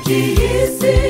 que isso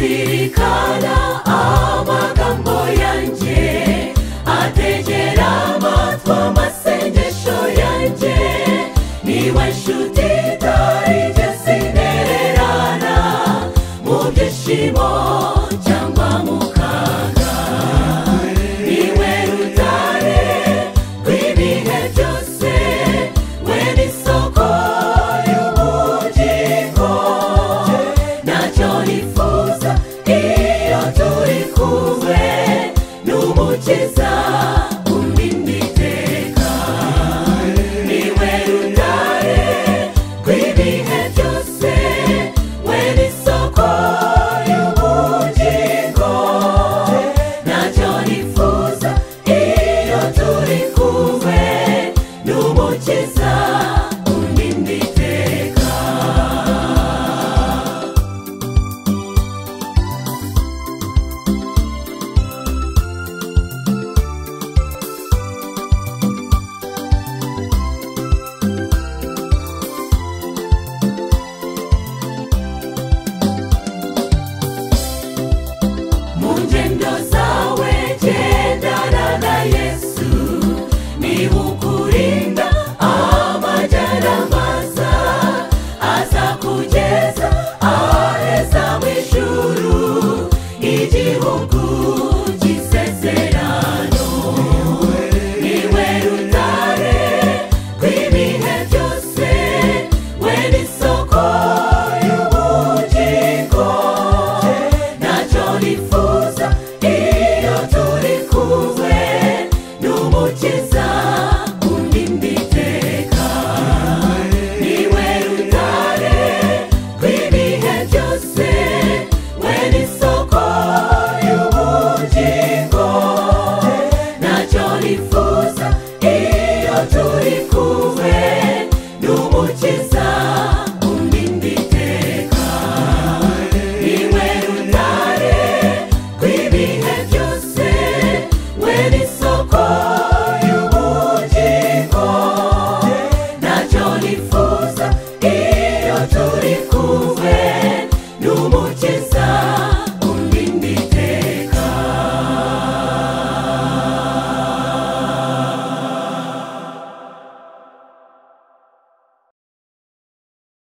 zirikana amagambo yanje ategera amatwa amasengesho yanje niwe nshuti itari ryose intererana mu byishimo